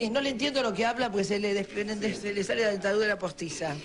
No le entiendo lo que habla, pues se le, desprende- se le sale la dentadura postiza.